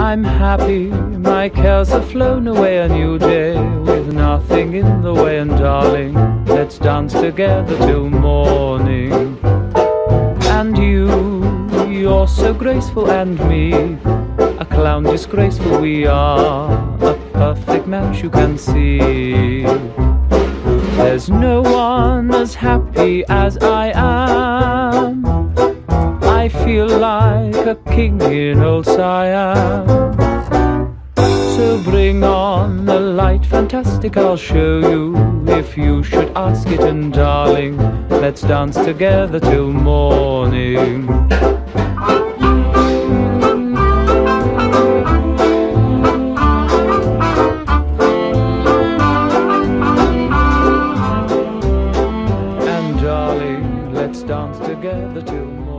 I'm happy, my cares have flown away a new day with nothing in the way. And darling, let's dance together till morning. And you, you're so graceful, and me, a clown disgraceful. We are a perfect match, you can see. There's no one as happy as I am feel like a king in old Siam. So bring on the light, fantastic, I'll show you if you should ask it. And darling, let's dance together till morning. And darling, let's dance together till.